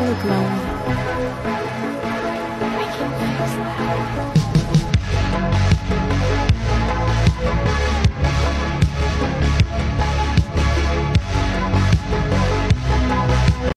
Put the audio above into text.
overgrown. I can fix that.